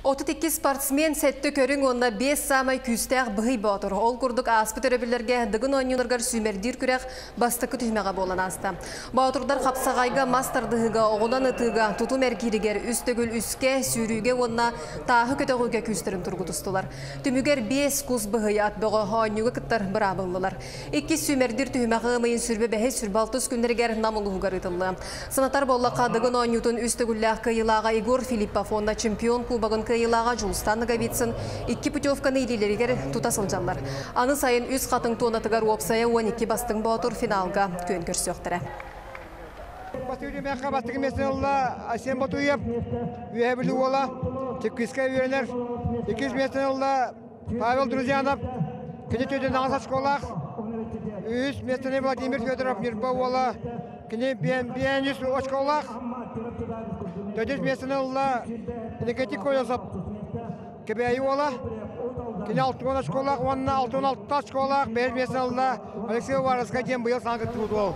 32 спортсмен сәтті көрің онна 5 самай күстәқ бұғый баутыр. Ол күрдік аспы төрөбілерге дығын ойныларғар сүймердер күрәқ бастықы түймеға болан асты. Баутырдар қапсағайға мастардығыға, оғынан ұтыға, тұту мәркерігер үстігіл үске, сүйрүүге онна тағы көтіғуге күстерін тұрғытыстылар. Түмігер 5 күз бұғый атбығы ойнуғы кіттар бұрабылылар. Екі сүймердер түймеға мыйын сүрбе бәхе сүрбалтыз күндергер намылығығар. Санатар боллаққа дығын ойнутын үстігілләқ кыйылаға Игор Филиппов онна чемпион кубагын кыйылаға Жулстан Гавицын икки путевканы илилеригер тутасыл жаллар. Аны сайын үз қатын туонатыгар опсая 12 бастың финалга көн көрсөктөрө. Бастыгы мәкка бастыгы меселла Асен Батуев үһәбиле ола теккискә үйренер. 200 меселла Павел Друзьянов Үз меселе Владимир Федоров Нирба ола кене бен бен үз школах. Төдес kebeyi ola. Kine altı ona şkolak, onunla altı on altı taş şkolak, beş meselda Alexey Varaska jem bu yıl sanki tutu ol.